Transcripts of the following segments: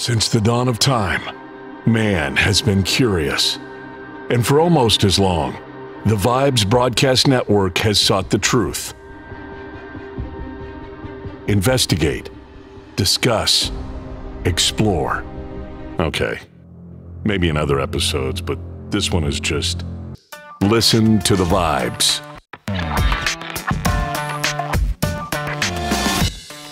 Since the dawn of time, man has been curious. And for almost as long, the Vibes Broadcast Network has sought the truth. Investigate, discuss, explore. Okay, maybe in other episodes, but this one is just listen to the vibes.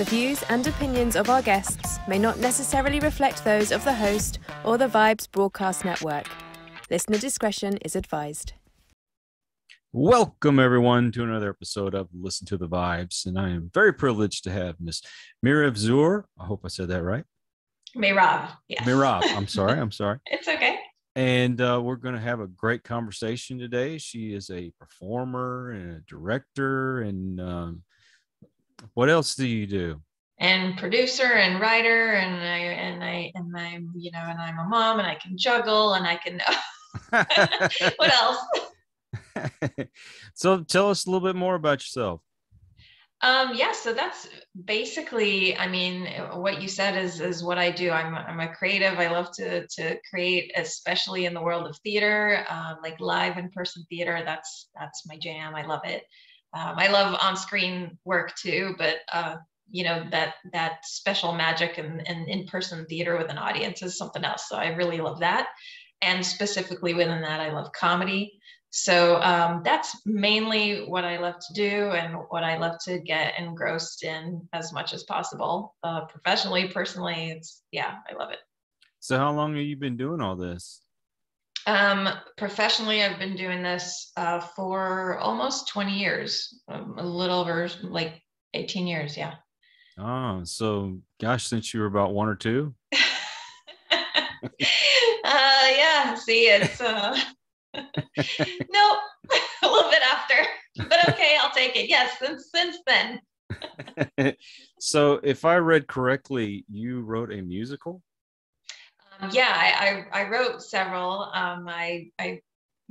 Views and opinions of our guests may not necessarily reflect those of the host or the Vibes Broadcast Network. Listener discretion is advised. Welcome, everyone, to another episode of Listen to the Vibes. And I am very privileged to have Miss Meirav Zur. I hope I said that right. Meirav. Yes. Meirav. I'm sorry. I'm sorry. it's okay. And uh, we're going to have a great conversation today. She is a performer and a director. And um, what else do you do? And producer and writer, and I and I and I'm you know, and I'm a mom, and I can juggle, and I can. what else? so tell us a little bit more about yourself. Um, yeah, so that's basically, I mean, what you said is is what I do. I'm a, I'm a creative. I love to to create, especially in the world of theater, um, like live in person theater. That's that's my jam. I love it. Um, I love on screen work too, but uh, you know that that special magic and, and in person theater with an audience is something else. So I really love that, and specifically within that, I love comedy. So um, that's mainly what I love to do and what I love to get engrossed in as much as possible. Uh, professionally, personally, it's yeah, I love it. So how long have you been doing all this? Um, professionally, I've been doing this uh, for almost 20 years, um, a little over like 18 years. Yeah. Oh, so gosh, since you were about one or two. uh, yeah. See, it's uh, no, a little bit after, but okay, I'll take it. Yes, since since then. so, if I read correctly, you wrote a musical. Um, yeah, I, I, I wrote several. Um, I I've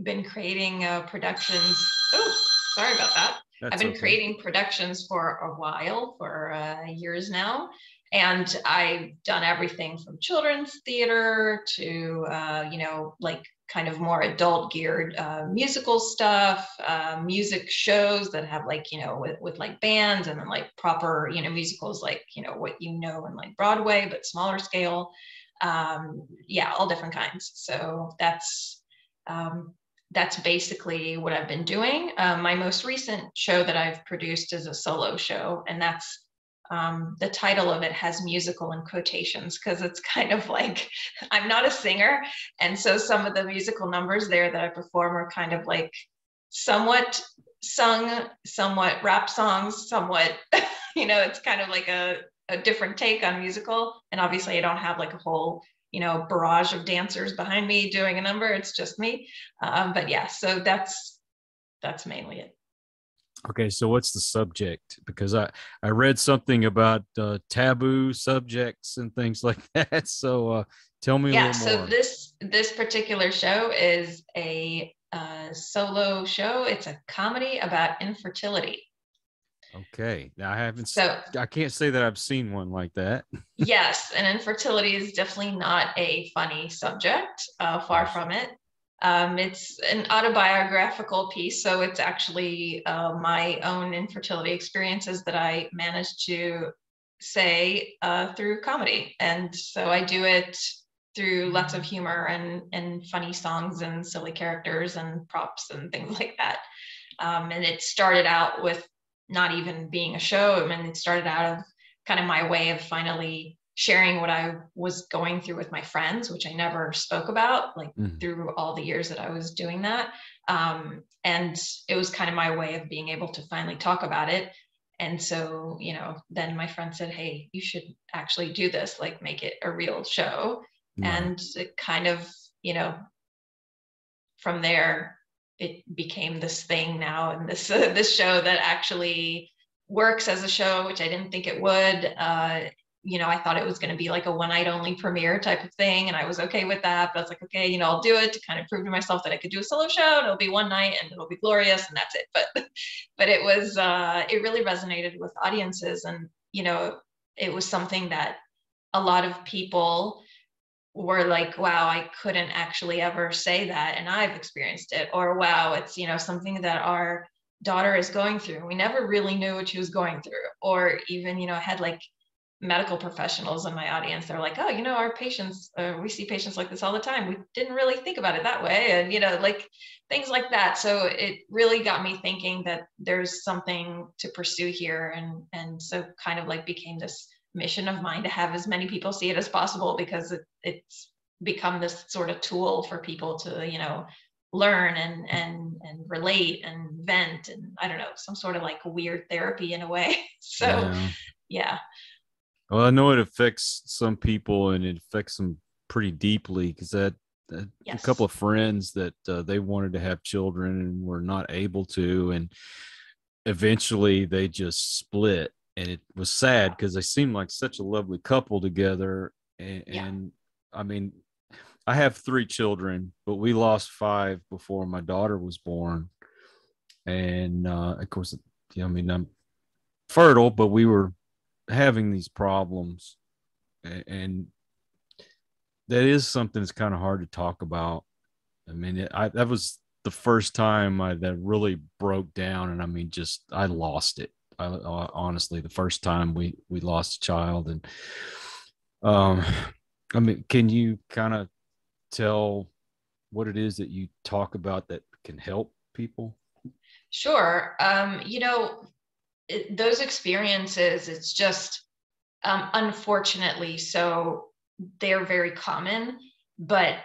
been creating uh, productions. Oh, sorry about that. That's I've been okay. creating productions for a while, for uh, years now, and I've done everything from children's theater to uh, you know like kind of more adult geared uh, musical stuff, uh, music shows that have like, you know, with, with like bands and then like proper, you know, musicals like, you know, what you know in like Broadway, but smaller scale. Um, yeah, all different kinds. So that's, um, that's basically what I've been doing. Um, my most recent show that I've produced is a solo show, and that's um, the title of it has musical in quotations because it's kind of like I'm not a singer. And so some of the musical numbers there that I perform are kind of like somewhat sung, somewhat rap songs, somewhat, you know, it's kind of like a, a different take on musical. And obviously, I don't have like a whole you know barrage of dancers behind me doing a number it's just me um, but yeah so that's that's mainly it Okay, so what's the subject? Because I I read something about uh, taboo subjects and things like that. So uh, tell me yeah, a little more. so this this particular show is a uh, solo show. It's a comedy about infertility. Okay, now I haven't. So I can't say that I've seen one like that. yes, and infertility is definitely not a funny subject. Uh, far from it. Um, it's an autobiographical piece, so it's actually uh, my own infertility experiences that I managed to say uh, through comedy. And so I do it through lots of humor and, and funny songs and silly characters and props and things like that. Um, and it started out with not even being a show. I mean, it started out of kind of my way of finally sharing what I was going through with my friends, which I never spoke about, like mm. through all the years that I was doing that. Um, and it was kind of my way of being able to finally talk about it. And so, you know, then my friend said, Hey, you should actually do this, like make it a real show. And it kind of, you know, from there, it became this thing now and this, uh, this show that actually works as a show, which I didn't think it would. Uh, you know, I thought it was going to be like a one night only premiere type of thing. And I was okay with that. But I was like, okay, you know, I'll do it to kind of prove to myself that I could do a solo show and it'll be one night and it'll be glorious and that's it. But, but it was, uh, it really resonated with audiences. And, you know, it was something that a lot of people were like, wow, I couldn't actually ever say that. And I've experienced it. Or wow, it's, you know, something that our daughter is going through. We never really knew what she was going through. Or even, you know, I had like medical professionals in my audience they're like oh you know our patients uh, we see patients like this all the time we didn't really think about it that way and you know like things like that so it really got me thinking that there's something to pursue here and and so kind of like became this mission of mine to have as many people see it as possible because it, it's become this sort of tool for people to you know learn and and and relate and vent and i don't know some sort of like weird therapy in a way so yeah, yeah. well i know it affects some people and it affects them pretty deeply because that, yes. a couple of friends that uh, they wanted to have children and were not able to and eventually they just split and it was sad because they seemed like such a lovely couple together and, yeah. and i mean i have three children but we lost five before my daughter was born. And uh, of course you know, i mean i'm fertile but we were having these problems and, and that is something that's kind of hard to talk about. I mean it, I, that was the first time I, that really broke down and i mean just i lost it I, honestly the first time we we lost a child and um i mean can you kind of tell what it is that you talk about that can help people? Sure. Um you know it, those experiences it's just um unfortunately so they're very common but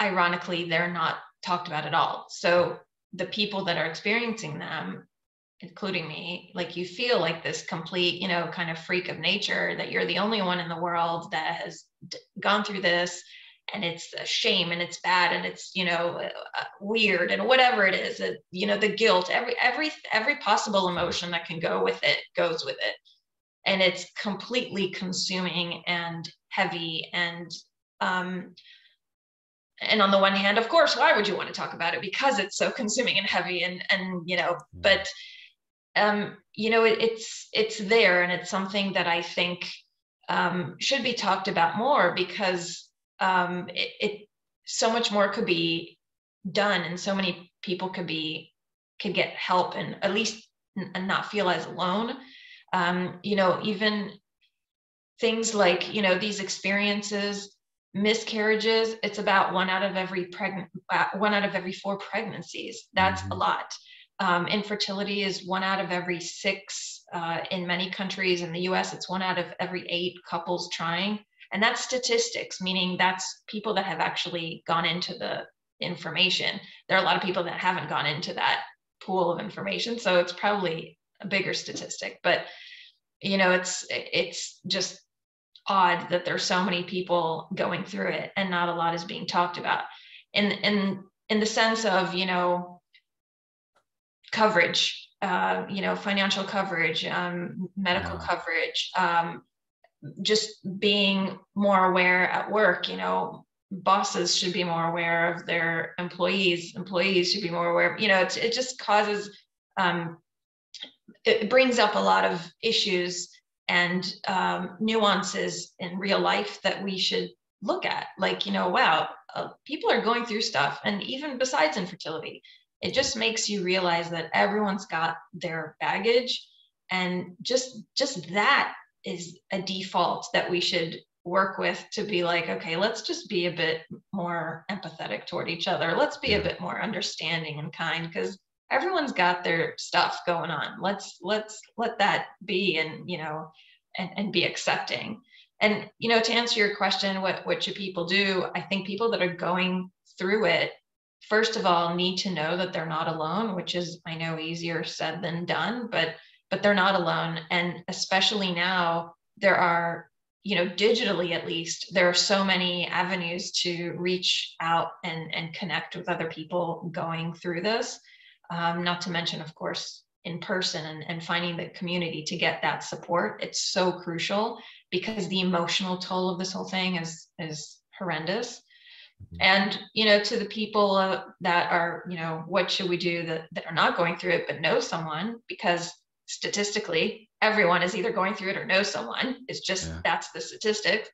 ironically they're not talked about at all. So the people that are experiencing them including me like you feel like this complete you know kind of freak of nature that you're the only one in the world that has d- gone through this and it's a shame and it's bad and it's you know uh, weird and whatever it is uh, you know the guilt every every every possible emotion that can go with it goes with it. And it's completely consuming and heavy and um and on the one hand of course why would you want to talk about it? Because it's so consuming and heavy and and you know but um, you know, it, it's it's there, and it's something that I think um, should be talked about more because um, it, it so much more could be done, and so many people could be could get help and at least and not feel as alone. Um, you know, even things like you know these experiences miscarriages it's about one out of every pregnant uh, one out of every four pregnancies that's mm-hmm. a lot um, infertility is one out of every six uh, in many countries. In the US, it's one out of every eight couples trying. And that's statistics, meaning that's people that have actually gone into the information. There are a lot of people that haven't gone into that pool of information. So it's probably a bigger statistic. But you know, it's it's just odd that there's so many people going through it and not a lot is being talked about. In in in the sense of, you know, coverage, uh, you know, financial coverage, um, medical yeah. coverage, um, just being more aware at work, you know, bosses should be more aware of their employees, employees should be more aware, you know, it, it just causes, um, it brings up a lot of issues and um, nuances in real life that we should look at like you know wow uh, people are going through stuff and even besides infertility it just makes you realize that everyone's got their baggage. And just just that is a default that we should work with to be like okay let's just be a bit more empathetic toward each other. Let's be a bit more understanding and kind because everyone's got their stuff going on. Let's let's let that be and you know and, and be accepting. And you know to answer your question what what should people do? I think people that are going through it first of all need to know that they're not alone which is i know easier said than done but but they're not alone. And especially now there are you know digitally at least there are so many avenues to reach out and and connect with other people going through this. Um, not to mention of course in person and, and finding the community to get that support. It's so crucial because the emotional toll of this whole thing is is horrendous Mm-hmm. And, you know, to the people uh, that are, you know, what should we do that, that are not going through it, but know someone, because statistically, everyone is either going through it or know someone. It's just yeah. that's the statistic.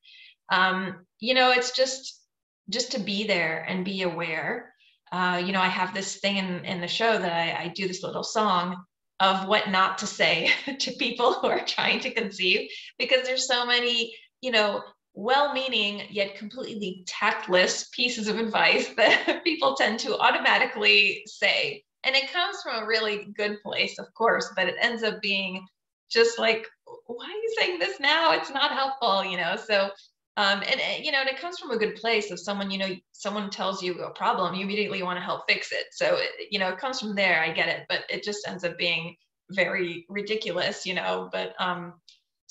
um, you know, it's just just to be there and be aware. Uh, you know, I have this thing in, in the show that I, I do this little song of what not to say to people who are trying to conceive because there's so many, you know, well-meaning yet completely tactless pieces of advice that people tend to automatically say. And it comes from a really good place of course but it ends up being just like why are you saying this now? It's not helpful you know? So um, and eh, you know and it comes from a good place If someone you know someone tells you a problem you immediately want to help fix it. So it, you know it comes from there i get it but it just ends up being very ridiculous you know? But um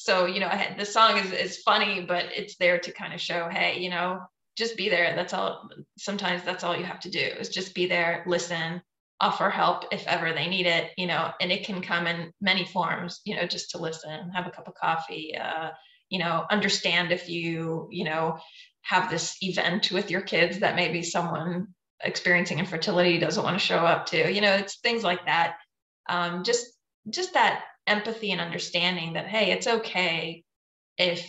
so you know the song is, is funny but it's there to kind of show hey you know just be there. That's all sometimes that's all you have to do is just be there listen offer help if ever they need it you know and it can come in many forms you know just to listen have a cup of coffee uh, you know understand if you you know have this event with your kids that maybe someone experiencing infertility doesn't want to show up to you know it's things like that. Um, just just that empathy and understanding that hey it's okay if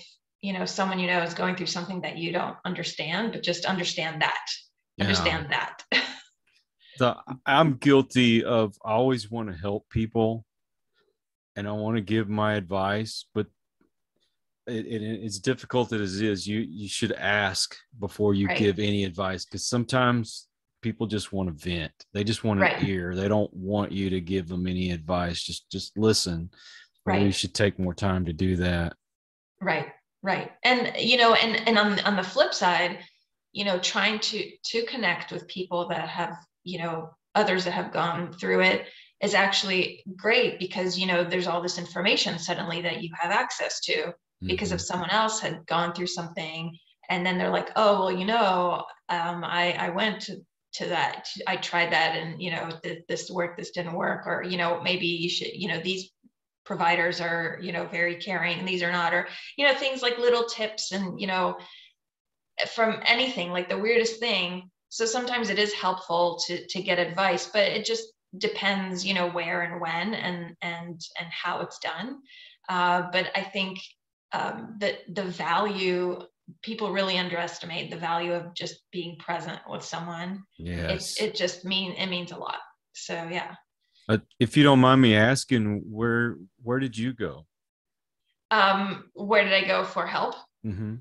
you know someone you know is going through something that you don't understand but just understand that yeah. understand that the i'm guilty of i always want to help people and i want to give my advice but it, it, it's difficult as it is you you should ask before you right. give any advice because sometimes people just want to vent. They just want right. to hear. They don't want you to give them any advice. Just just listen. Right. You should take more time to do that. Right. Right. And you know, and and on on the flip side, you know, trying to to connect with people that have, you know, others that have gone through it is actually great because you know there's all this information suddenly that you have access to because mm-hmm. if someone else had gone through something and then they're like oh well you know um, I, I went to to that i tried that and you know this worked this didn't work or you know maybe you should you know these providers are you know very caring and these are not or you know things like little tips and you know from anything like the weirdest thing. So sometimes it is helpful to to get advice but it just depends you know where and when and and and how it's done. Uh, but i think um, that the value people really underestimate the value of just being present with someone. Yes. It, it just mean it means a lot. So yeah. Uh, if you don't mind me asking, where where did you go? Um, where did I go for help? Mm-hmm.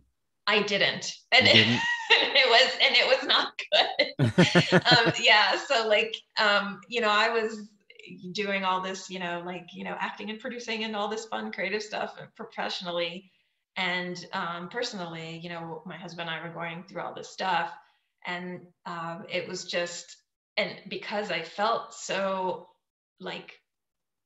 I didn't, and it, didn't? it was and it was not good. um, yeah, so like um, you know, I was doing all this, you know, like you know, acting and producing and all this fun creative stuff professionally and um, personally, you know, my husband and I were going through all this stuff, and um, it was just, and because I felt so like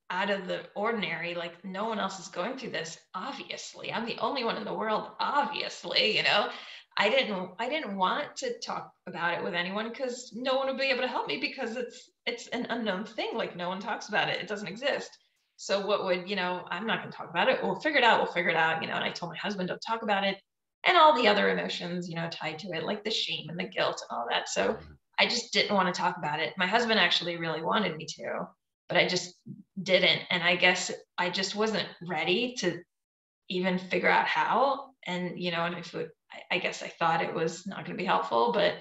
out of the ordinary, like no one else is going through this. Obviously, I'm the only one in the world. Obviously, you know, I didn't, I didn't want to talk about it with anyone because no one would be able to help me because it's, it's an unknown thing. Like no one talks about it. It doesn't exist so what would you know i'm not going to talk about it. We'll figure it out we'll figure it out you know and i told my husband don't talk about it. And all the other emotions you know tied to it like the shame and the guilt and all that. So mm-hmm. i just didn't want to talk about it. My husband actually really wanted me to but i just didn't. And i guess i just wasn't ready to even figure out how. And you know and if it, I guess i thought it was not going to be helpful but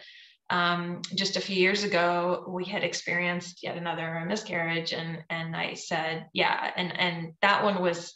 um, just a few years ago, we had experienced yet another miscarriage, and and I said, yeah, and and that one was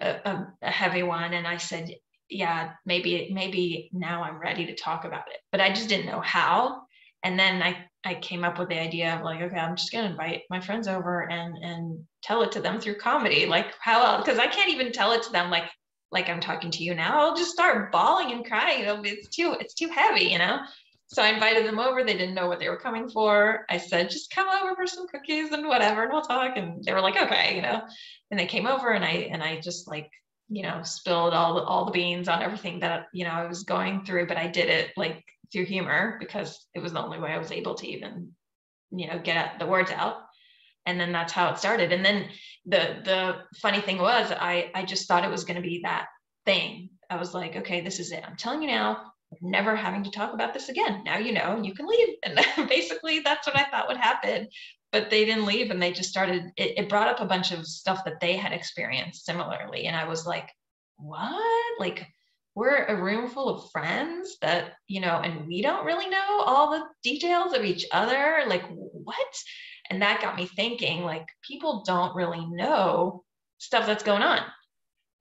a, a, a heavy one, and I said, yeah, maybe maybe now I'm ready to talk about it, but I just didn't know how. And then I I came up with the idea of like, okay, I'm just gonna invite my friends over and and tell it to them through comedy, like how because I can't even tell it to them like like I'm talking to you now. I'll just start bawling and crying. It'll be, it's too it's too heavy, you know. So I invited them over. They didn't know what they were coming for. I said, just come over for some cookies and whatever, and we'll talk. And they were like, okay, you know. And they came over, and I and I just like, you know, spilled all the all the beans on everything that you know I was going through. But I did it like through humor because it was the only way I was able to even, you know, get the words out. And then that's how it started. And then the the funny thing was, I I just thought it was going to be that thing. I was like, okay, this is it. I'm telling you now never having to talk about this again. Now you know, you can leave. And basically, that's what I thought would happen. But they didn't leave and they just started, it, it brought up a bunch of stuff that they had experienced similarly. And I was like, what? Like, we're a room full of friends that you know and we don't really know all the details of each other like what and that got me thinking like people don't really know stuff that's going on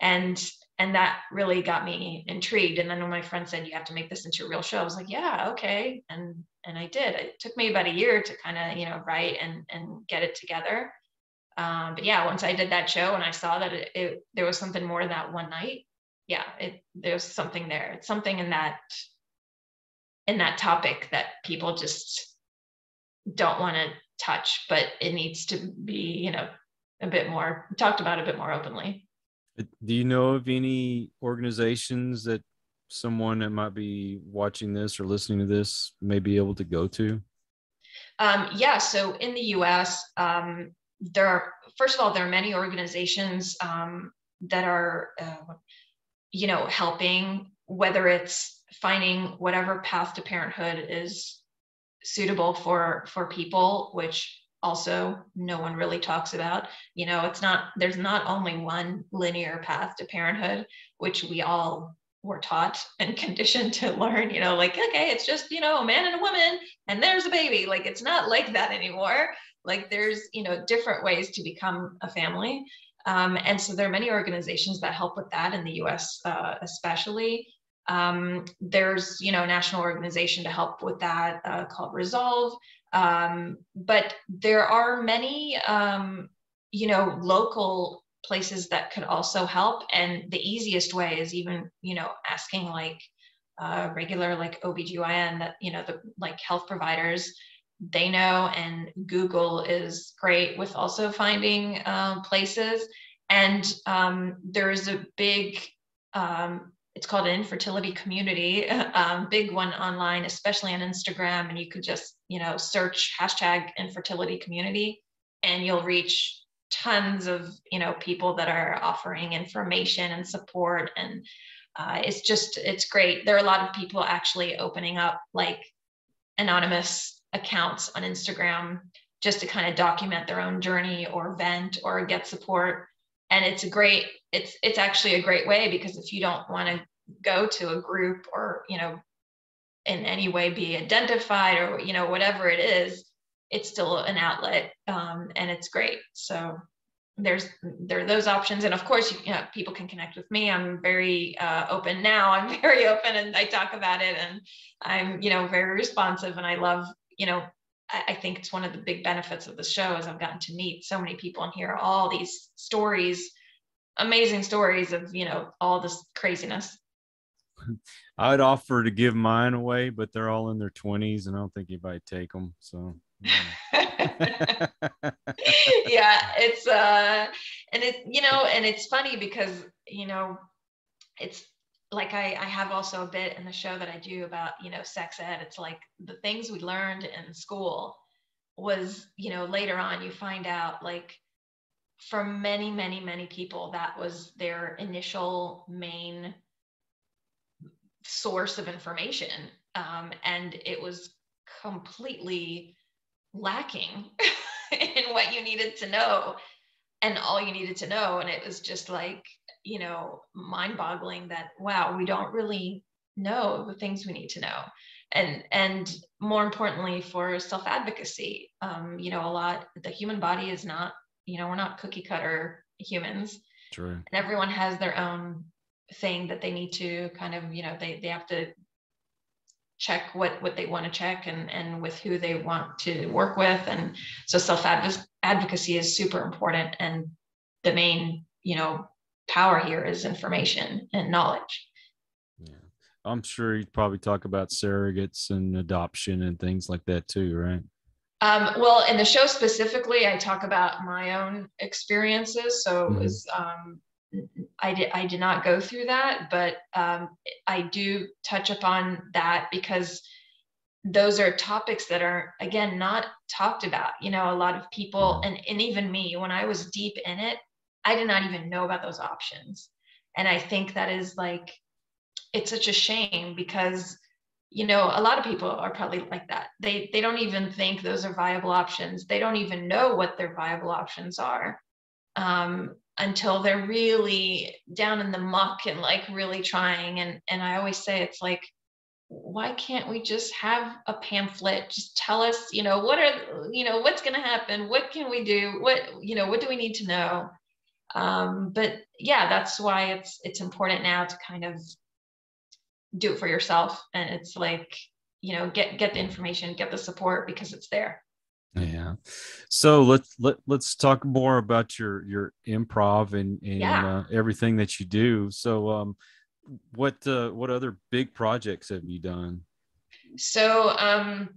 and and that really got me intrigued. And then when my friend said you have to make this into a real show i was like yeah okay. And and i did. It took me about a year to kind of you know write and and get it together. Um, but yeah once i did that show and i saw that it, it there was something more than that one night yeah it there's something there. It's something in that in that topic that people just don't want to touch but it needs to be you know a bit more talked about a bit more openly do you know of any organizations that someone that might be watching this or listening to this may be able to go to? Um, yeah so in the us um, there are first of all there are many organizations um, that are uh, you know helping whether it's finding whatever path to parenthood is suitable for for people which also no one really talks about you know it's not there's not only one linear path to parenthood which we all were taught and conditioned to learn you know like okay it's just you know a man and a woman and there's a baby like it's not like that anymore like there's you know different ways to become a family um, and so there are many organizations that help with that in the US, uh, especially. Um, there's, you know, a national organization to help with that uh, called Resolve. Um, but there are many, um, you know, local places that could also help. And the easiest way is even, you know, asking like uh, regular like OBGYN that, you know, the like health providers they know and google is great with also finding um, places and um, there is a big um, it's called an infertility community um, big one online especially on instagram and you could just you know search hashtag infertility community and you'll reach tons of you know people that are offering information and support and uh, it's just it's great there are a lot of people actually opening up like anonymous accounts on Instagram just to kind of document their own journey or vent or get support. And it's a great, it's it's actually a great way because if you don't want to go to a group or, you know, in any way be identified or, you know, whatever it is, it's still an outlet um, and it's great. So there's there are those options. And of course you, you know, people can connect with me. I'm very uh, open now. I'm very open and i talk about it and i'm you know very responsive and i love you know, I, I think it's one of the big benefits of the show is I've gotten to meet so many people and hear all these stories, amazing stories of, you know, all this craziness. I'd offer to give mine away, but they're all in their 20s and I don't think anybody take them. So yeah, it's uh and it you know, and it's funny because, you know, it's like I, I have also a bit in the show that I do about, you know, sex ed. It's like the things we learned in school was, you know, later on you find out like for many, many, many people, that was their initial main source of information. Um, and it was completely lacking in what you needed to know and all you needed to know. And it was just like, you know, mind boggling that, wow, we don't really know the things we need to know. And, and more importantly, for self advocacy, um, you know, a lot, the human body is not, you know, we're not cookie cutter humans. True. And everyone has their own thing that they need to kind of, you know, they, they have to check what what they want to check and and with who they want to work with and so self advocacy is super important and the main you know power here is information and knowledge. Yeah. I'm sure you'd probably talk about surrogates and adoption and things like that too, right? Um, well, in the show specifically, I talk about my own experiences. So mm-hmm. it was, um, I did, I did not go through that, but um, I do touch upon that because those are topics that are again not talked about. You know, a lot of people, mm-hmm. and and even me, when I was deep in it, I did not even know about those options. And I think that is like, it's such a shame because, you know, a lot of people are probably like that. They they don't even think those are viable options. They don't even know what their viable options are. Um, until they're really down in the muck and like really trying and and i always say it's like why can't we just have a pamphlet just tell us you know what are you know what's going to happen what can we do what you know what do we need to know um, but yeah that's why it's it's important now to kind of do it for yourself. And it's like you know get get the information get the support because it's there. Yeah. So let's let, let's talk more about your your improv and and yeah. uh, everything that you do. So um what uh what other big projects have you done? So um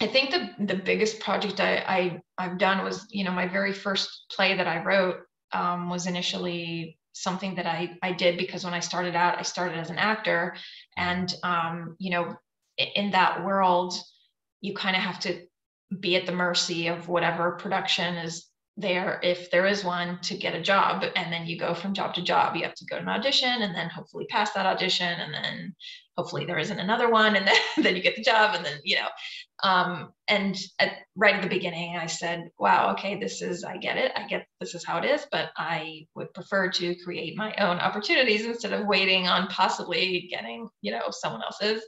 i think the the biggest project i, I i've done was you know my very first play that i wrote um, was initially something that I, I did because when I started out, I started as an actor. And, um, you know, in that world, you kind of have to be at the mercy of whatever production is there if there is one to get a job and then you go from job to job. You have to go to an audition and then hopefully pass that audition and then hopefully there isn't another one and then, then you get the job and then you know. Um, and at, right at the beginning i said wow okay this is i get it. I get this is how it is but i would prefer to create my own opportunities instead of waiting on possibly getting you know someone else's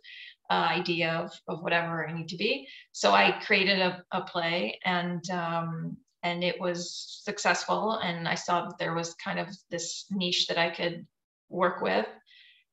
uh, idea of, of whatever i need to be. So i created a, a play and um, and it was successful and i saw that there was kind of this niche that i could work with.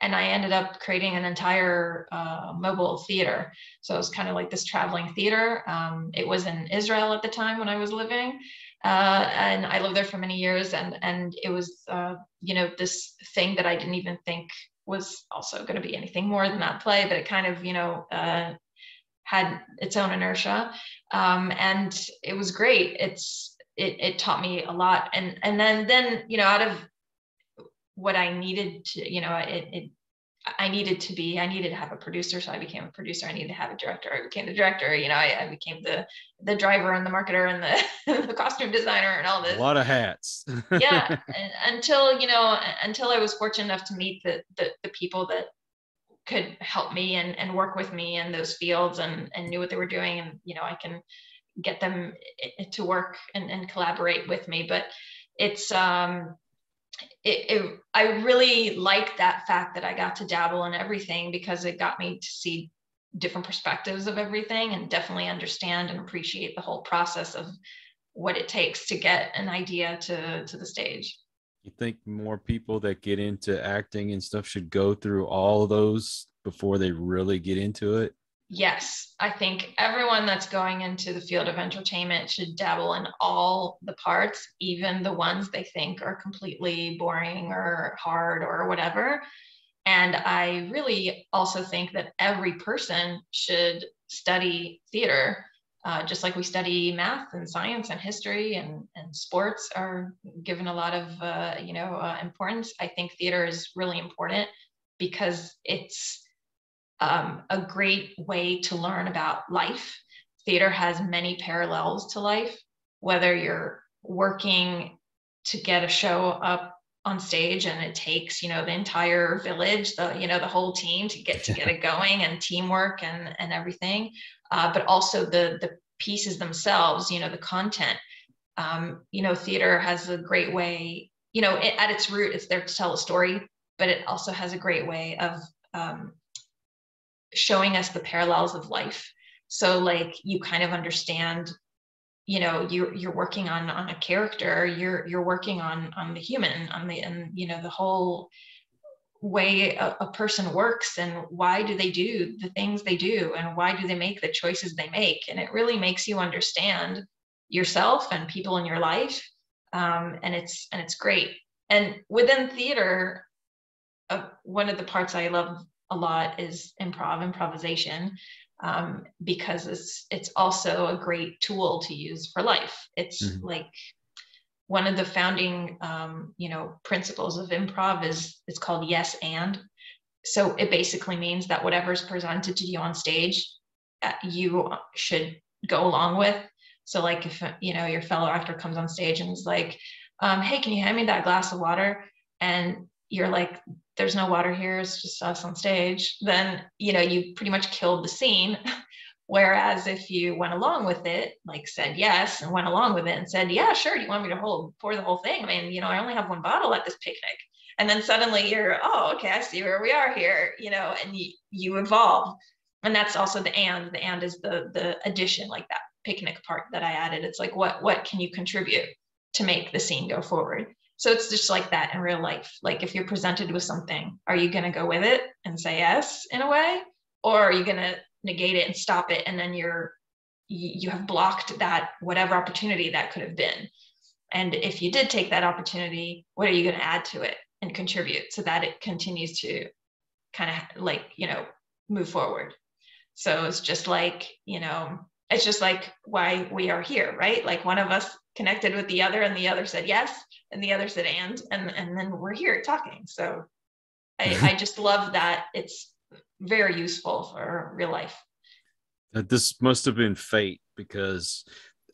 And i ended up creating an entire uh, mobile theater. So it was kind of like this traveling theater. Um, it was in israel at the time when i was living uh, and i lived there for many years and and it was uh, you know this thing that i didn't even think was also going to be anything more than that play but it kind of you know uh, had its own inertia um, and it was great it's it, it taught me a lot and and then then you know out of what i needed to you know it, it I needed to be, I needed to have a producer. So I became a producer. I needed to have a director. I became the director. You know, I, I became the the driver and the marketer and the, the costume designer and all this. A lot of hats. yeah. And until, you know, until I was fortunate enough to meet the the, the people that could help me and, and work with me in those fields and, and knew what they were doing. And, you know, I can get them to work and, and collaborate with me. But it's, um, it, it, I really like that fact that I got to dabble in everything because it got me to see different perspectives of everything and definitely understand and appreciate the whole process of what it takes to get an idea to to the stage you think more people that get into acting and stuff should go through all those before they really get into it? Yes, I think everyone that's going into the field of entertainment should dabble in all the parts, even the ones they think are completely boring or hard or whatever. And I really also think that every person should study theater, uh, just like we study math and science and history and, and sports are given a lot of uh, you know uh, importance. I think theater is really important because it's um, a great way to learn about life. Theater has many parallels to life, whether you're working to get a show up on stage and it takes you know the entire village the you know the whole team to get to get it going and teamwork and and everything uh, but also the the pieces themselves you know the content. Um, you know theater has a great way you know it, at its root it's there to tell a story but it also has a great way of um, showing us the parallels of life. So like you kind of understand you know you're you're working on on a character you're you're working on on the human on the and you know the whole way a, a, person works and why do they do the things they do and why do they make the choices they make and it really makes you understand yourself and people in your life um, and it's and it's great and within theater uh, one of the parts i love a lot is improv, improvisation, um, because it's it's also a great tool to use for life. It's mm-hmm. like one of the founding um, you know principles of improv is it's called yes and. So it basically means that whatever's presented to you on stage, uh, you should go along with. So like if you know your fellow actor comes on stage and is like, um, "Hey, can you hand me that glass of water?" and you're like there's no water here it's just us on stage then you know you pretty much killed the scene Whereas if you went along with it, like said yes and went along with it and said, yeah, sure, do you want me to hold pour the whole thing? I mean, you know, I only have one bottle at this picnic. And then suddenly you're, oh, okay, I see where we are here, you know, and you, you evolve. And that's also the and. The and is the the addition, like that picnic part that I added. It's like what what can you contribute to make the scene go forward? So it's just like that in real life. Like if you're presented with something, are you gonna go with it and say yes in a way? Or are you gonna negate it and stop it and then you're you have blocked that whatever opportunity that could have been. And if you did take that opportunity what are you going to add to it and contribute so that it continues to kind of like you know move forward? So it's just like you know it's just like why we are here right? Like one of us connected with the other and the other said yes and the other said and and and then we're here talking. So i i just love that it's very useful for real life. This must have been fate because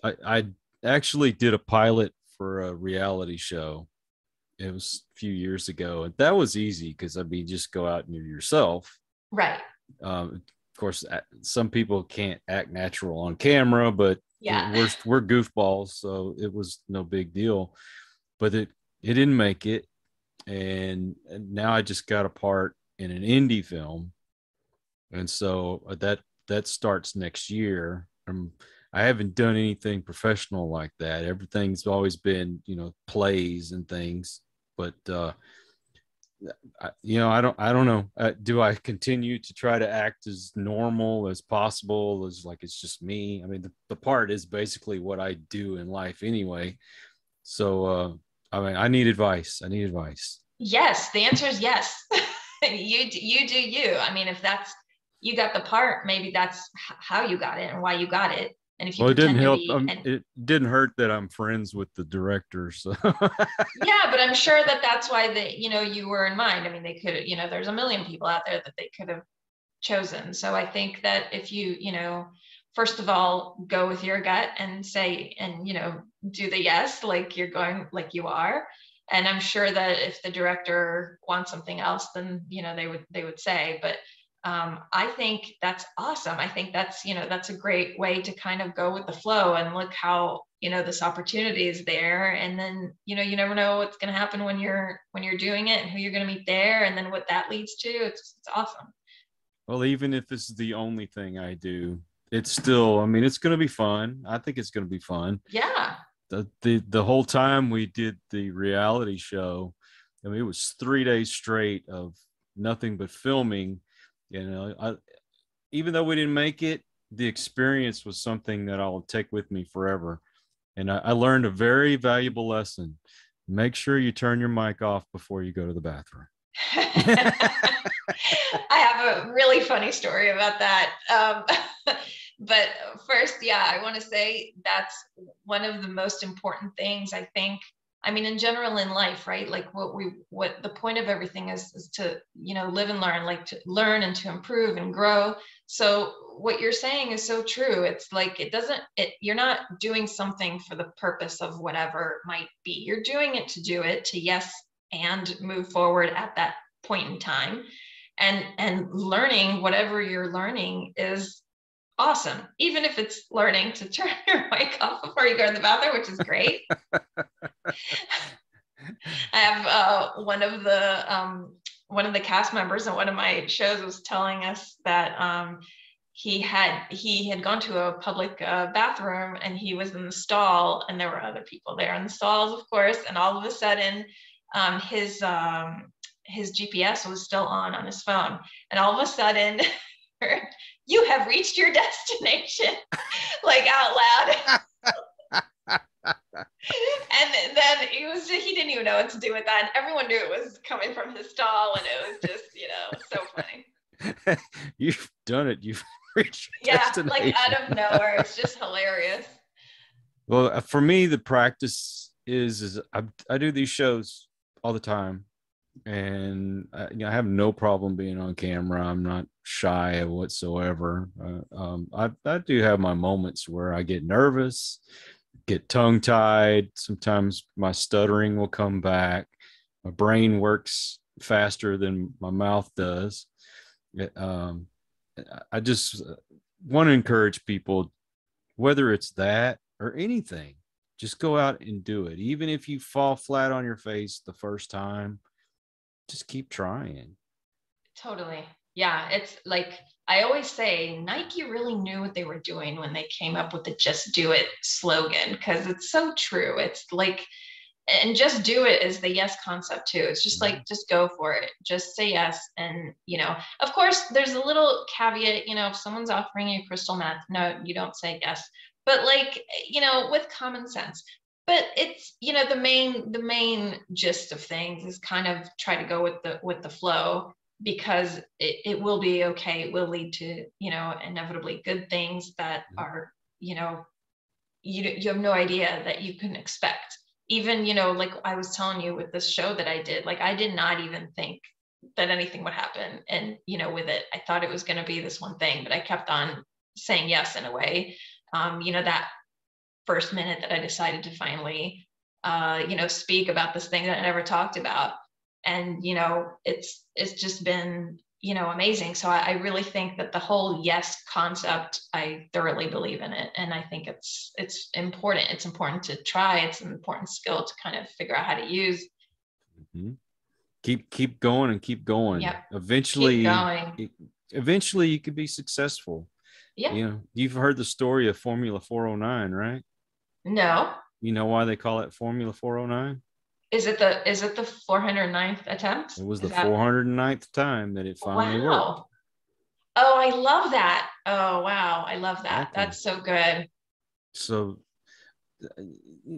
I, I actually did a pilot for a reality show. It was a few years ago, and that was easy because I mean, just go out and you're yourself. Right. Um, of course, some people can't act natural on camera, but yeah, we're we're goofballs, so it was no big deal. But it it didn't make it, and, and now I just got a part in an indie film and so uh, that that starts next year. Um, I haven't done anything professional like that. Everything's always been, you know, plays and things. But uh, I, you know, I don't, I don't know. Uh, do I continue to try to act as normal as possible, as like it's just me? I mean, the, the part is basically what I do in life anyway. So, uh, I mean, I need advice. I need advice. Yes, the answer is yes. you you do you. I mean, if that's you got the part, maybe that's how you got it and why you got it. And if you well, it didn't help. Be, um, and, it didn't hurt that I'm friends with the director. So yeah, but I'm sure that that's why that you know you were in mind. I mean, they could you know there's a million people out there that they could have chosen. So I think that if you you know first of all go with your gut and say and you know do the yes like you're going like you are and i'm sure that if the director wants something else then you know they would they would say but um, I think that's awesome. I think that's, you know, that's a great way to kind of go with the flow and look how, you know, this opportunity is there. And then, you know, you never know what's going to happen when you're, when you're doing it and who you're going to meet there and then what that leads to. It's, it's awesome. Well, even if this is the only thing I do, it's still, I mean, it's going to be fun. I think it's going to be fun. Yeah. The, the, the whole time we did the reality show, I mean, it was three days straight of nothing but filming you know I, even though we didn't make it the experience was something that i'll take with me forever. And I, I learned a very valuable lesson. Make sure you turn your mic off before you go to the bathroom. I have a really funny story about that. Um, but first, yeah, I want to say that's one of the most important things I think I mean, in general in life, right? Like what we, what the point of everything is, is to, you know, live and learn, like to learn and to improve and grow. So what you're saying is so true. It's like, it doesn't, it, you're not doing something for the purpose of whatever might be. You're doing it to do it, to yes, and move forward at that point in time. And, and learning whatever you're learning is awesome. Even if it's learning to turn your mic off before you go to the bathroom, which is great. I have uh, one of the um, one of the cast members in one of my shows was telling us that um, he had he had gone to a public uh, bathroom and he was in the stall and there were other people there in the stalls, of course. And all of a sudden, um, his um, his GPS was still on on his phone, and all of a sudden. you have reached your destination, like out loud. and then he was he didn't even know what to do with that. And everyone knew it was coming from his stall, and it was just you know so funny. You've done it. You've reached yeah, like out of nowhere. It's just hilarious. Well, uh, for me, the practice is is I, I do these shows all the time, and I, you know, I have no problem being on camera. I'm not shy whatsoever. Uh, um, I, I do have my moments where I get nervous, get tongue tied. Sometimes my stuttering will come back. My brain works faster than my mouth does. Um, I just want to encourage people, whether it's that or anything, just go out and do it. Even if you fall flat on your face the first time, just keep trying. Totally. Yeah. It's like I always say Nike really knew what they were doing when they came up with the just do it slogan because it's so true. It's like, and just do it is the yes concept too. It's just like, mm-hmm. just go for it. Just say yes. And, you know, of course, there's a little caveat, you know, if someone's offering you crystal meth, no, you don't say yes. But like, you know, with common sense, but it's you know the main the main gist of things is kind of try to go with the with the flow because it, it will be okay. It will lead to you know inevitably good things that are you know you, you have no idea that you can expect. Even you know like i was telling you with this show that i did like i did not even think that anything would happen. And you know with it i thought it was going to be this one thing but i kept on saying yes in a way. Um, you know that first minute that i decided to finally uh, you know speak about this thing that i never talked about and you know it's it's just been you know amazing. So I, I, really think that the whole yes concept i thoroughly believe in it. And i think it's it's important. It's important to try. It's an important skill to kind of figure out how to use. Mm-hmm. keep keep going and keep going. Yep. eventually keep going. eventually you could be successful. Yeah. You know you've heard the story of formula 409 right? No. You know why they call it formula 409 is it the is it the 409th attempt? It was is the that... 409th time that it finally wow. worked. Oh, I love that. Oh, wow. I love that. Okay. That's so good. So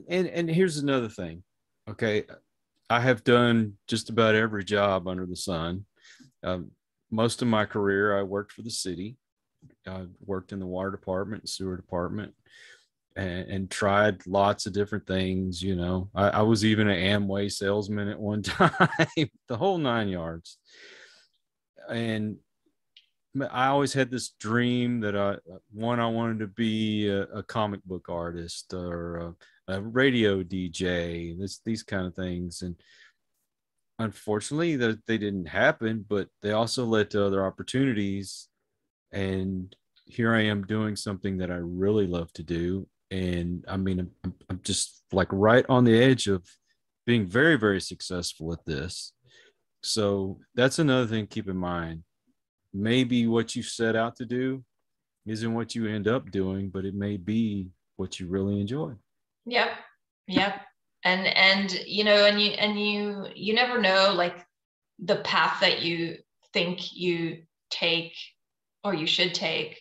and and here's another thing. Okay, I have done just about every job under the sun. Um, most of my career, I worked for the city. I worked in the water department, sewer department, and, and, tried lots of different things. You know, I, I was even an Amway salesman at one time, the whole nine yards. And I always had this dream that I, one, I wanted to be a, a comic book artist or a, a radio DJ, this, these kind of things. And unfortunately, that they didn't happen, but they also led to other opportunities. And here I am doing something that I really love to do and I mean, I'm, I'm just like right on the edge of being very, very successful at this. So that's another thing keep in mind. Maybe what you set out to do isn't what you end up doing, but it may be what you really enjoy. Yep. Yep. And and you know, and you and you you never know like the path that you think you take or you should take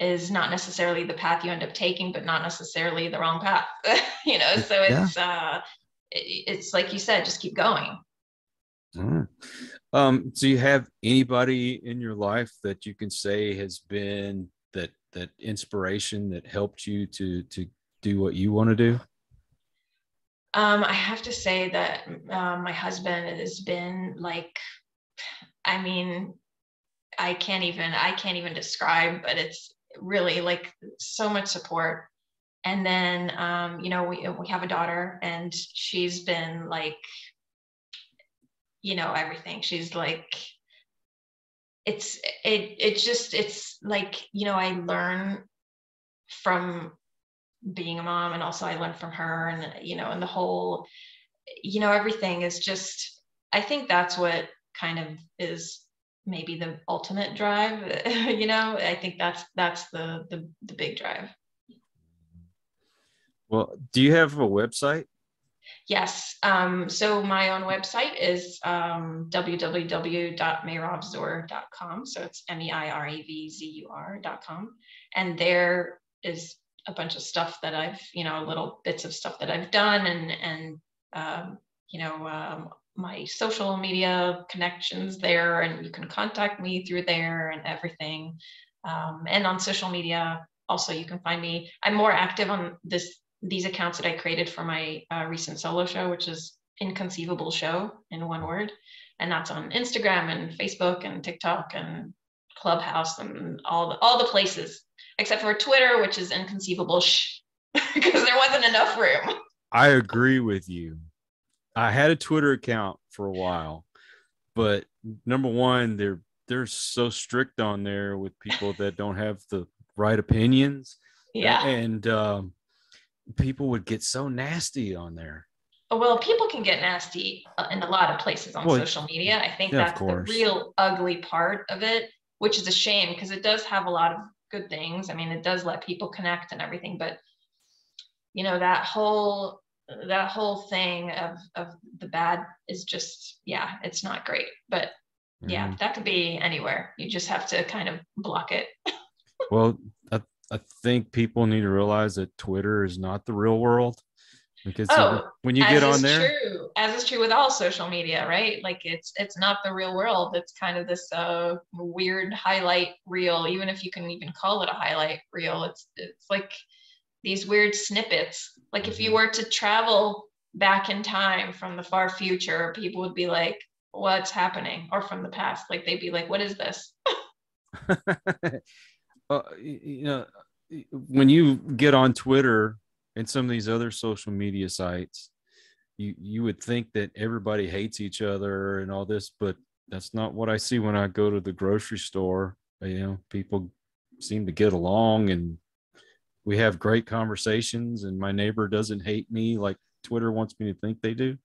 is not necessarily the path you end up taking, but not necessarily the wrong path. you know, so it's yeah. uh it, it's like you said, just keep going. Mm. Um, do you have anybody in your life that you can say has been that that inspiration that helped you to to do what you want to do? Um, I have to say that uh, my husband has been like, I mean, I can't even I can't even describe, but it's really like so much support. And then um, you know we, we have a daughter and she's been like you know everything. She's like it's it it just it's like you know i learn from being a mom and also i learn from her and you know and the whole you know everything is just i think that's what kind of is maybe the ultimate drive you know? I think that's that's the, the the big drive. Well do you have a website? Yes um, so my own website is um, www.meiravzur.com so it's m-e-i-r-a-v-z-u-r.com and there is a bunch of stuff that i've you know little bits of stuff that i've done and and um, you know um, my social media connections there and you can contact me through there and everything. Um, and on social media also you can find me. I'm more active on this these accounts that i created for my uh, recent solo show which is inconceivable show in one word. And that's on instagram and facebook and tiktok and clubhouse and all the, all the places except for twitter which is inconceivable because there wasn't enough room. I agree with you I had a Twitter account for a while, but number one, they're they're so strict on there with people that don't have the right opinions. Yeah. And um, people would get so nasty on there. Oh, well, people can get nasty in a lot of places on well, social media. I think yeah, that's the real ugly part of it, which is a shame because it does have a lot of good things. I mean, it does let people connect and everything, but you know, that whole that whole thing of of the bad is just yeah, it's not great. But yeah, mm-hmm. that could be anywhere. You just have to kind of block it. well, I, I think people need to realize that Twitter is not the real world because oh, when you get on there true, as is true with all social media right like it's it's not the real world it's kind of this uh weird highlight reel even if you can even call it a highlight reel it's it's like these weird snippets. Like if you mm-hmm. were to travel back in time from the far future people would be like what's happening? Or from the past like they'd be like what is this? Uh, you know when you get on twitter and some of these other social media sites you you would think that everybody hates each other and all this but that's not what i see when i go to the grocery store. You know people seem to get along and we have great conversations and my neighbor doesn't hate me like twitter wants me to think they do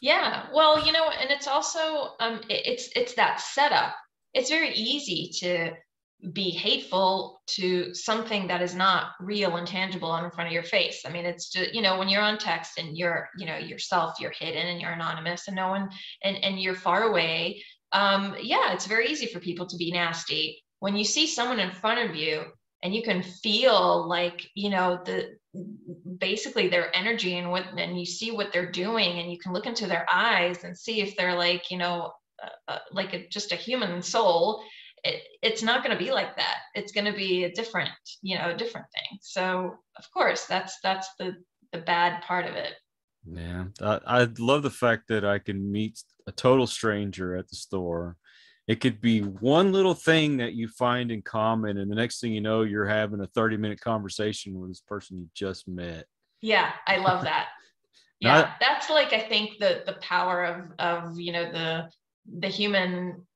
yeah well you know and it's also um it's it's that setup it's very easy to be hateful to something that is not real and tangible in front of your face. I mean, it's just, you know, when you're on text and you're, you know, yourself, you're hidden and you're anonymous and no one, and, and you're far away. Um, yeah, it's very easy for people to be nasty. When you see someone in front of you and you can feel like, you know, the, basically their energy and what, and you see what they're doing and you can look into their eyes and see if they're like, you know, uh, uh like a, just a human soul it, it's not going to be like that. It's going to be a different you know different thing. So of course that's that's the the bad part of it. Yeah. I, I love the fact that i can meet a total stranger at the store it could be one little thing that you find in common and the next thing you know you're having a 30 minute conversation with this person you just met yeah i love that yeah Not, that's like i think the the power of of you know the the human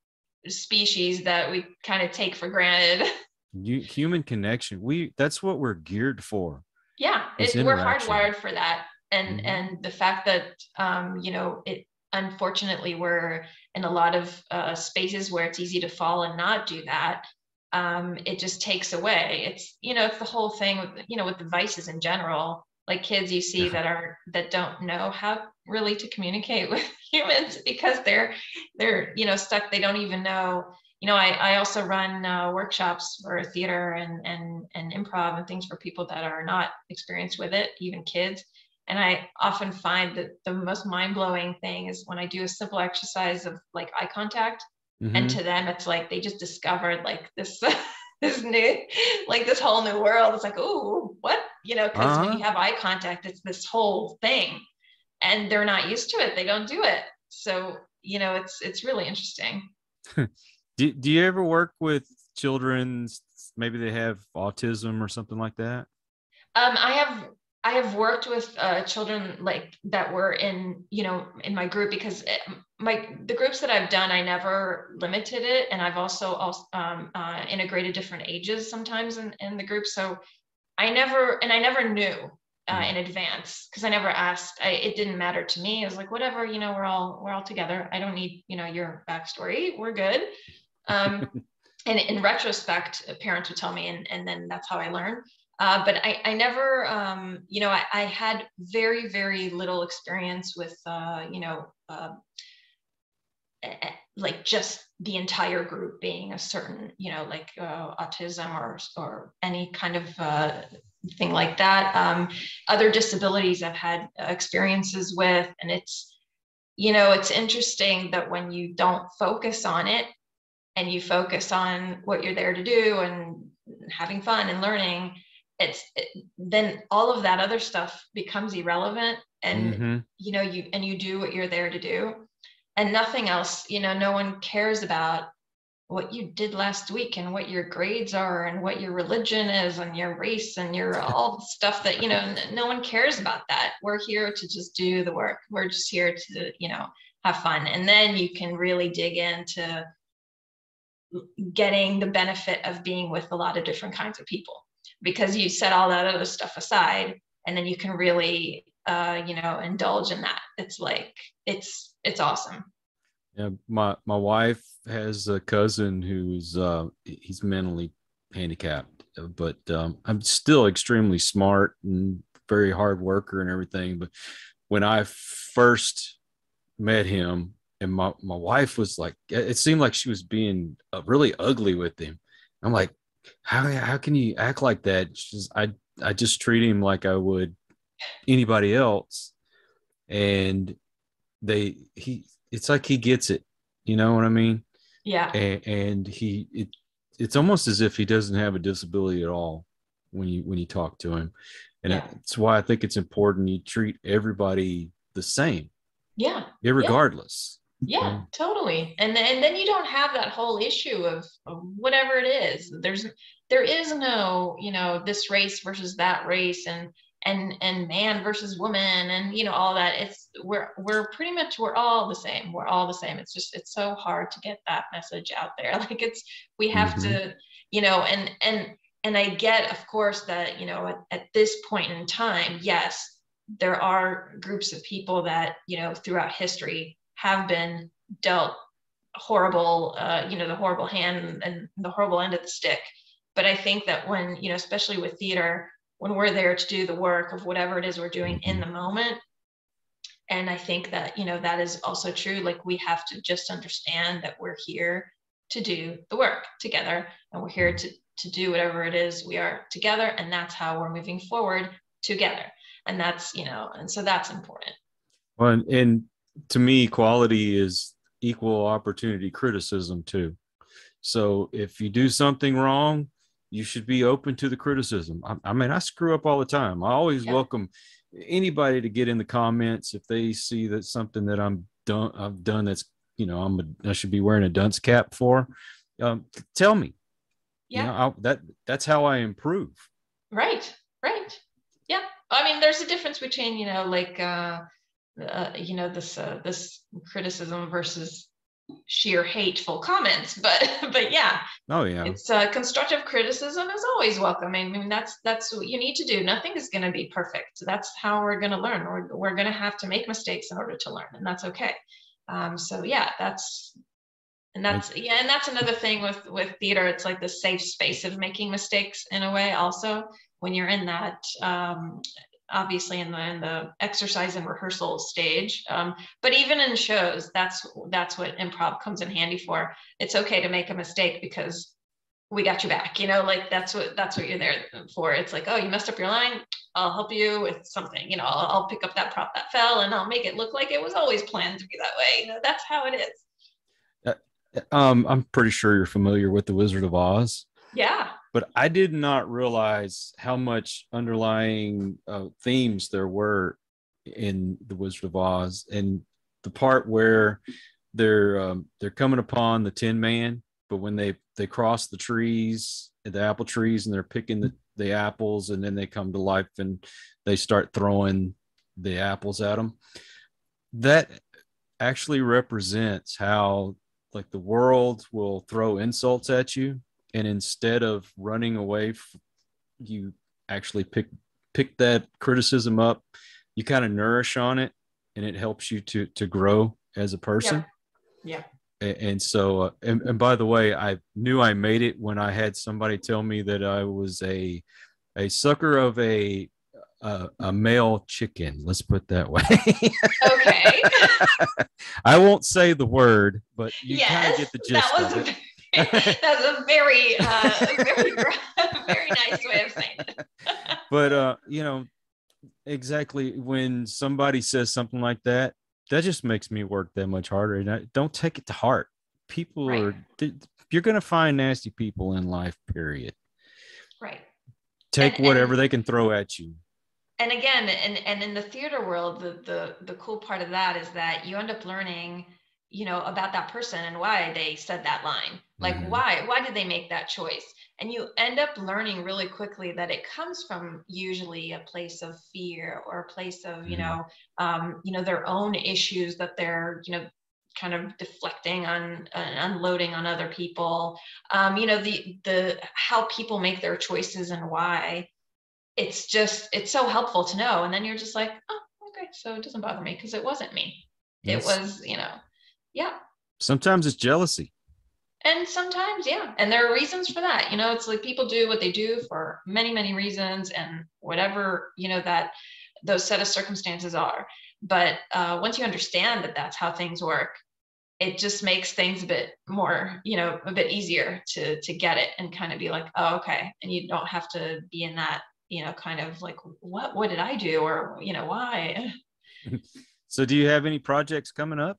species that we kind of take for granted. You, human connection. We that's what we're geared for. Yeah, it, we're hardwired for that, and mm-hmm. and the fact that um, you know it. Unfortunately, we're in a lot of uh, spaces where it's easy to fall and not do that. Um, it just takes away. It's you know it's the whole thing with you know with devices in general like kids you see that are that don't know how really to communicate with humans because they're they're you know stuck they don't even know you know i, I also run uh, workshops for theater and and and improv and things for people that are not experienced with it even kids and i often find that the most mind-blowing thing is when i do a simple exercise of like eye contact mm-hmm. and to them it's like they just discovered like this this new like this whole new world. It's like oh what? You know because uh-huh. when you have eye contact it's this whole thing and they're not used to it. They don't do it. So you know it's it's really interesting. Do, do you ever work with children maybe they have autism or something like that? Um i have I have worked with uh, children like that were in, you know, in my group because it, my the groups that I've done, I never limited it, and I've also, also um, uh, integrated different ages sometimes in, in the group. So I never, and I never knew uh, mm. in advance because I never asked. I, it didn't matter to me. It was like whatever, you know, we're all we're all together. I don't need, you know, your backstory. We're good. Um, and in retrospect, parents would tell me, and and then that's how I learned. Uh, but I, I never, um, you know, I, I, had very, very little experience with, uh, you know, uh, like just the entire group being a certain, you know, like uh, autism or or any kind of uh, thing like that. Um, other disabilities I've had experiences with, and it's, you know, it's interesting that when you don't focus on it and you focus on what you're there to do and having fun and learning it's it, then all of that other stuff becomes irrelevant and mm-hmm. you know you and you do what you're there to do. And nothing else you know no one cares about what you did last week and what your grades are and what your religion is and your race and your all the stuff that you know no one cares about that. We're here to just do the work. We're just here to you know have fun. And then you can really dig into getting the benefit of being with a lot of different kinds of people because you set all that other stuff aside and then you can really uh, you know indulge in that. It's like it's it's awesome. Yeah my my wife has a cousin who's uh he's mentally handicapped but um, i'm still extremely smart and very hard worker and everything but when i first met him and my, my wife was like it seemed like she was being uh, really ugly with him. I'm like how, how can you act like that? I i just treat him like i would anybody else. And they he it's like he gets it. You know what i mean? Yeah. And, and he it, it's almost as if he doesn't have a disability at all when you when you talk to him. And yeah. that's why i think it's important you treat everybody the same. Yeah. Regardless. yeah, yeah totally. And and then you don't have that whole issue of, of whatever it is. There's there is no you know this race versus that race and and and man versus woman and you know all that. It's we're we're pretty much we're all the same. We're all the same. It's just it's so hard to get that message out there. Like it's we have mm-hmm. to you know and and and i get of course that you know at, at this point in time yes there are groups of people that you know throughout history have been dealt horrible uh, you know the horrible hand and the horrible end of the stick. But i think that when you know especially with theater when we're there to do the work of whatever it is we're doing in the moment and i think that you know that is also true like we have to just understand that we're here to do the work together and we're here to to do whatever it is we are together and that's how we're moving forward together. And that's you know and so that's important. Well and, and to me quality is equal opportunity criticism too so if you do something wrong you should be open to the criticism. I, I mean, I screw up all the time. I always yeah. welcome anybody to get in the comments if they see that something that I'm done I've done that's you know I'm a, I should be wearing a dunce cap for. Um, tell me. Yeah. You know, I, that that's how I improve. Right. Right. Yeah. I mean, there's a difference between you know like uh, uh you know this uh, this criticism versus sheer hateful comments but but yeah. Oh yeah. It's uh, constructive criticism is always welcome. I mean that's that's what you need to do. Nothing is going to be perfect. That's how we're going to learn. We're, we're going to have to make mistakes in order to learn and that's okay. Um, so yeah that's and that's yeah and that's another thing with with theater. It's like the safe space of making mistakes in a way also. When you're in that um, obviously in the in the exercise and rehearsal stage. Um, but even in shows that's that's what improv comes in handy for. It's okay to make a mistake because we got you back you know like that's what that's what you're there for. It's like oh you messed up your line. I'll help you with something you know i'll, I'll pick up that prop that fell and i'll make it look like it was always planned to be that way. You know that's how it is. Uh, um, i'm pretty sure you're familiar with the wizard of oz. Yeah but I did not realize how much underlying uh, themes there were in the Wizard of Oz, and the part where they're um, they're coming upon the Tin Man, but when they they cross the trees, the apple trees, and they're picking the the apples, and then they come to life and they start throwing the apples at them. That actually represents how like the world will throw insults at you and instead of running away you actually pick pick that criticism up. You kind of nourish on it and it helps you to to grow as a person. Yeah, yeah. and, so uh, and, and by the way i knew i made it when i had somebody tell me that i was a a sucker of a a, a male chicken. Let's put that way. Okay. I won't say the word but you yes, kind of get the gist that was of it That's a very, uh, very, very nice way of saying it. but uh, you know, exactly when somebody says something like that, that just makes me work that much harder. And I don't take it to heart. People right. are you're going to find nasty people in life. Period. Right. Take and, whatever and, they can throw at you. And again, and and in the theater world, the the the cool part of that is that you end up learning you know about that person and why they said that line like mm-hmm. why? Why did they make that choice? And you end up learning really quickly that it comes from usually a place of fear or a place of you mm-hmm. know um, you know their own issues that they're you know kind of deflecting on uh, unloading on other people. Um, you know the the how people make their choices and why it's just it's so helpful to know. And then you're just like oh okay so it doesn't bother me because it wasn't me. Yes. it was you know yeah. Sometimes it's jealousy and sometimes yeah and there are reasons for that you know it's like people do what they do for many many reasons and whatever you know that those set of circumstances are. But uh, once you understand that that's how things work it just makes things a bit more you know a bit easier to to get it and kind of be like oh okay. And you don't have to be in that you know kind of like what what did i do? or you know why? So do you have any projects coming up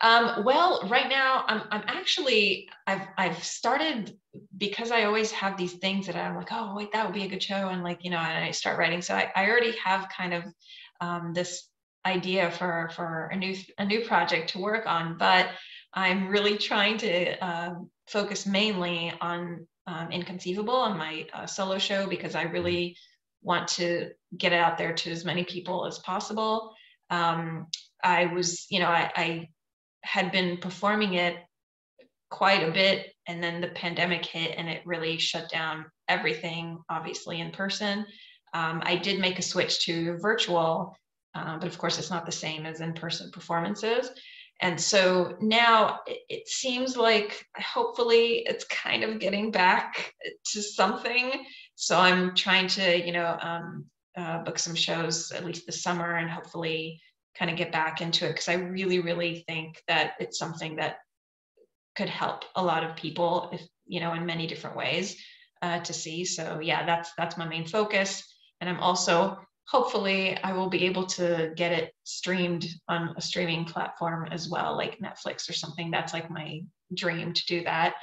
um, well, right now I'm, I'm actually, I've, I've started because I always have these things that I'm like, oh, wait, that would be a good show. And like, you know, and I start writing. So I, I already have kind of um, this idea for, for a new, a new project to work on, but I'm really trying to uh, focus mainly on um, Inconceivable on my uh, solo show because I really want to get it out there to as many people as possible. Um, I was, you know, I, I had been performing it quite a bit and then the pandemic hit and it really shut down everything obviously in person. Um, i did make a switch to virtual uh, but of course it's not the same as in-person performances. And so now it, it seems like hopefully it's kind of getting back to something. So i'm trying to you know um, uh, book some shows at least this summer and hopefully kind of get back into it because I really, really think that it's something that could help a lot of people if you know in many different ways uh, to see. So yeah, that's that's my main focus, and I'm also hopefully I will be able to get it streamed on a streaming platform as well, like Netflix or something. That's like my dream to do that.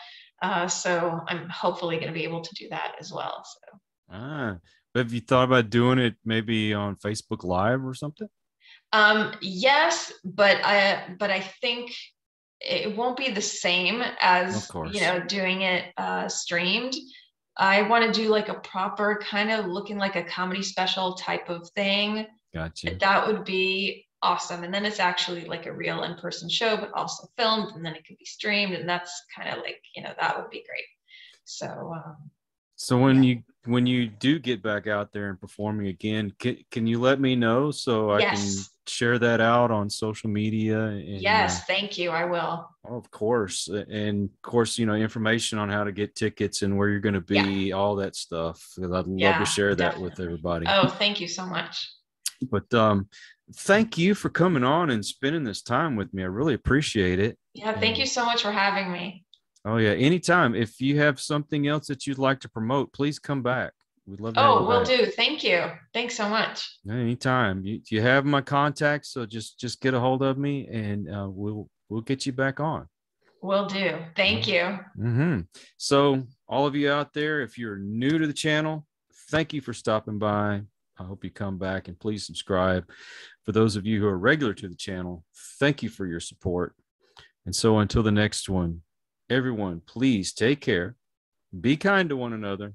Uh, so I'm hopefully going to be able to do that as well. So. Ah, have you thought about doing it maybe on Facebook Live or something? Um, yes, but I but I think it won't be the same as you know doing it uh, streamed. I want to do like a proper kind of looking like a comedy special type of thing. Gotcha. That would be awesome. And then it's actually like a real in-person show, but also filmed, and then it could be streamed, and that's kind of like you know that would be great. So. Um, so when yeah. you when you do get back out there and performing again, can, can you let me know so I yes. Share that out on social media? And, yes, uh, thank you. I will. of course. And of course, you know, information on how to get tickets and where you're going to be, yeah. all that stuff. I'd love yeah, to share definitely. that with everybody. Oh, thank you so much. But um, thank you for coming on and spending this time with me. I really appreciate it. Yeah, thank you so much for having me. Oh yeah, anytime. If you have something else that you'd like to promote, please come back. We'd love to. Oh, we'll back. do. Thank you. Thanks so much. Anytime. You, you have my contact, so just just get a hold of me, and uh, we'll we'll get you back on. We'll do. Thank you. Mm-hmm. So, all of you out there, if you're new to the channel, thank you for stopping by. I hope you come back and please subscribe. For those of you who are regular to the channel, thank you for your support. And so, until the next one, everyone, please take care, be kind to one another.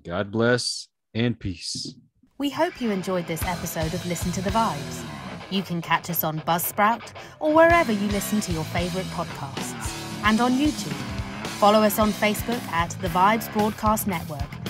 God bless and peace. We hope you enjoyed this episode of Listen to the Vibes. You can catch us on Buzzsprout or wherever you listen to your favorite podcasts, and on YouTube. Follow us on Facebook at the Vibes Broadcast Network